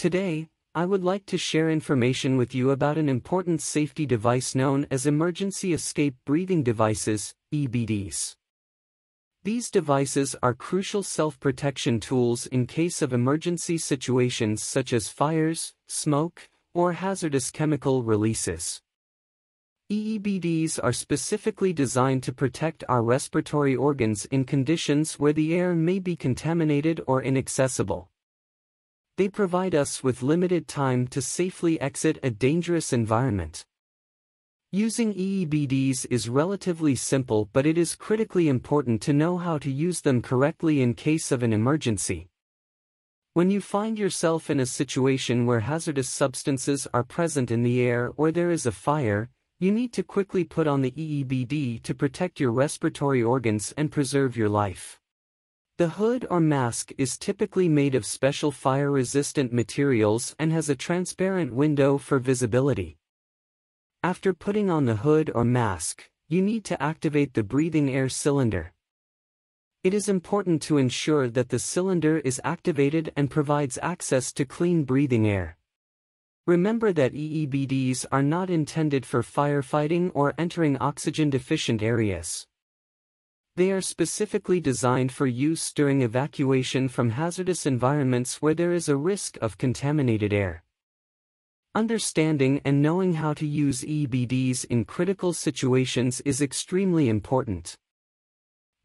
Today, I would like to share information with you about an important safety device known as Emergency Escape Breathing Devices, EEBDs. These devices are crucial self-protection tools in case of emergency situations such as fires, smoke, or hazardous chemical releases. EEBDs are specifically designed to protect our respiratory organs in conditions where the air may be contaminated or inaccessible. They provide us with limited time to safely exit a dangerous environment. Using EEBDs is relatively simple but it is critically important to know how to use them correctly in case of an emergency. When you find yourself in a situation where hazardous substances are present in the air or there is a fire, you need to quickly put on the EEBD to protect your respiratory organs and preserve your life. The hood or mask is typically made of special fire-resistant materials and has a transparent window for visibility. After putting on the hood or mask, you need to activate the breathing air cylinder. It is important to ensure that the cylinder is activated and provides access to clean breathing air. Remember that EEBDs are not intended for firefighting or entering oxygen-deficient areas. They are specifically designed for use during evacuation from hazardous environments where there is a risk of contaminated air. Understanding and knowing how to use EEBDs in critical situations is extremely important.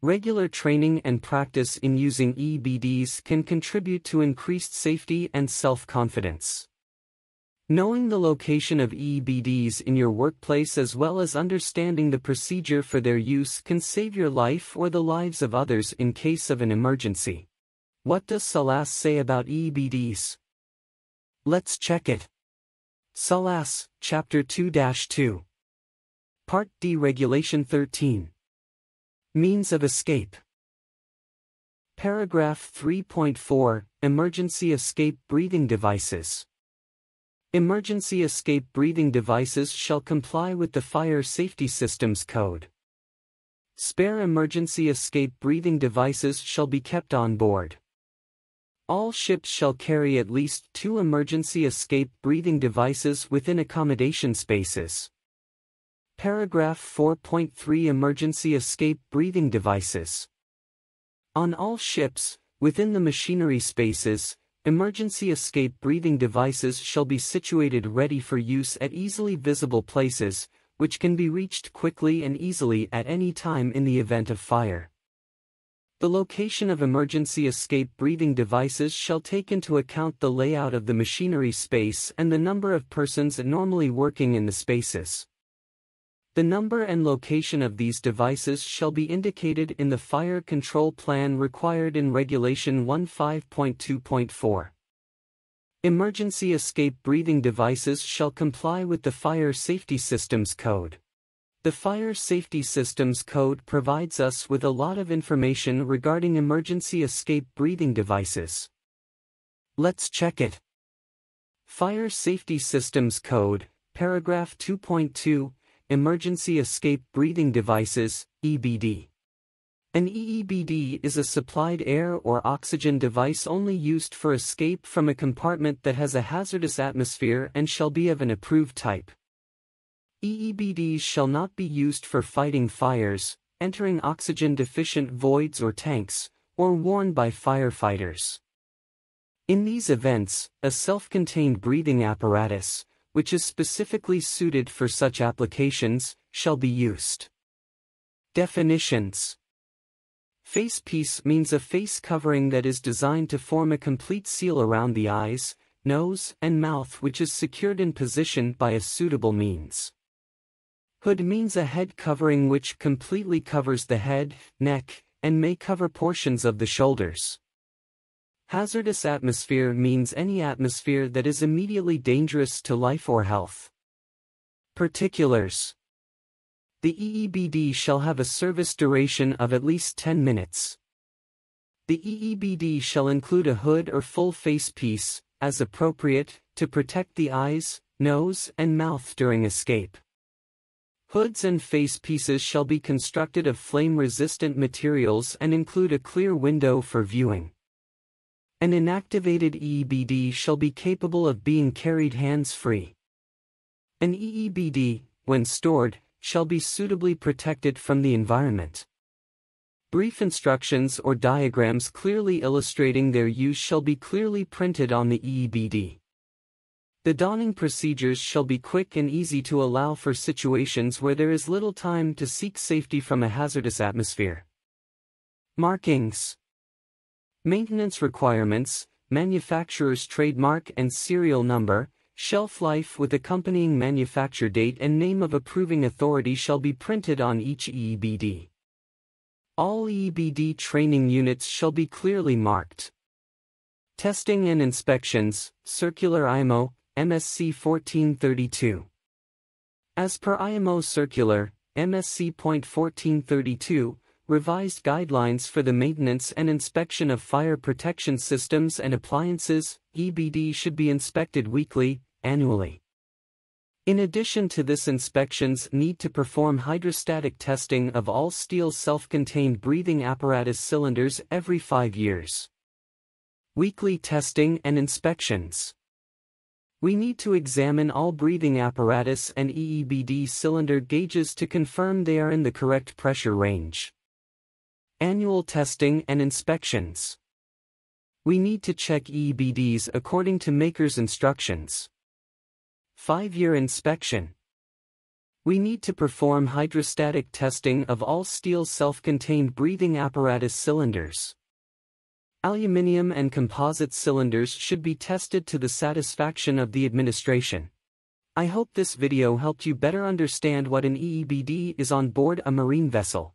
Regular training and practice in using EEBDs can contribute to increased safety and self-confidence. Knowing the location of EEBDs in your workplace as well as understanding the procedure for their use can save your life or the lives of others in case of an emergency. What does SOLAS say about EEBDs? Let's check it. SOLAS, Chapter 2-2. Part D Regulation 13. Means of Escape. Paragraph 3.4 Emergency Escape Breathing Devices. Emergency escape breathing devices shall comply with the Fire Safety Systems Code. Spare emergency escape breathing devices shall be kept on board. All ships shall carry at least two emergency escape breathing devices within accommodation spaces. Paragraph 4.3 Emergency escape breathing devices. On all ships, within the machinery spaces, Emergency escape breathing devices shall be situated ready for use at easily visible places, which can be reached quickly and easily at any time in the event of fire. The location of emergency escape breathing devices shall take into account the layout of the machinery space and the number of persons normally working in the spaces. The number and location of these devices shall be indicated in the fire control plan required in Regulation 15.2.4. Emergency escape breathing devices shall comply with the Fire Safety Systems Code. The Fire Safety Systems Code provides us with a lot of information regarding emergency escape breathing devices. Let's check it. Fire Safety Systems Code, paragraph 2.2, Emergency Escape Breathing Devices, EEBD. An EEBD is a supplied air or oxygen device only used for escape from a compartment that has a hazardous atmosphere and shall be of an approved type. EEBDs shall not be used for fighting fires, entering oxygen-deficient voids or tanks, or worn by firefighters. In these events, a self-contained breathing apparatus, which is specifically suited for such applications, shall be used. Definitions Face piece means a face covering that is designed to form a complete seal around the eyes, nose, and mouth which is secured in position by a suitable means. Hood means a head covering which completely covers the head, neck, and may cover portions of the shoulders. Hazardous atmosphere means any atmosphere that is immediately dangerous to life or health. Particulars The EEBD shall have a service duration of at least 10 minutes. The EEBD shall include a hood or full face piece, as appropriate, to protect the eyes, nose, and mouth during escape. Hoods and face pieces shall be constructed of flame-resistant materials and include a clear window for viewing. An inactivated EEBD shall be capable of being carried hands-free. An EEBD, when stored, shall be suitably protected from the environment. Brief instructions or diagrams clearly illustrating their use shall be clearly printed on the EEBD. The donning procedures shall be quick and easy to allow for situations where there is little time to seek safety from a hazardous atmosphere. Markings Maintenance requirements, manufacturer's trademark and serial number, shelf life with accompanying manufacture date and name of approving authority shall be printed on each EEBD. All EEBD training units shall be clearly marked. Testing and inspections, Circular IMO, MSC 1432. As per IMO Circular, MSC.1432, revised guidelines for the maintenance and inspection of fire protection systems and appliances, EEBD should be inspected weekly, annually. In addition to this inspections need to perform hydrostatic testing of all steel self-contained breathing apparatus cylinders every five years. Weekly testing and inspections. We need to examine all breathing apparatus and EEBD cylinder gauges to confirm they are in the correct pressure range. Annual testing and inspections. We need to check EEBDs according to maker's instructions. 5-year inspection. We need to perform hydrostatic testing of all steel self-contained breathing apparatus cylinders. Aluminium and composite cylinders should be tested to the satisfaction of the administration. I hope this video helped you better understand what an EEBD is on board a marine vessel.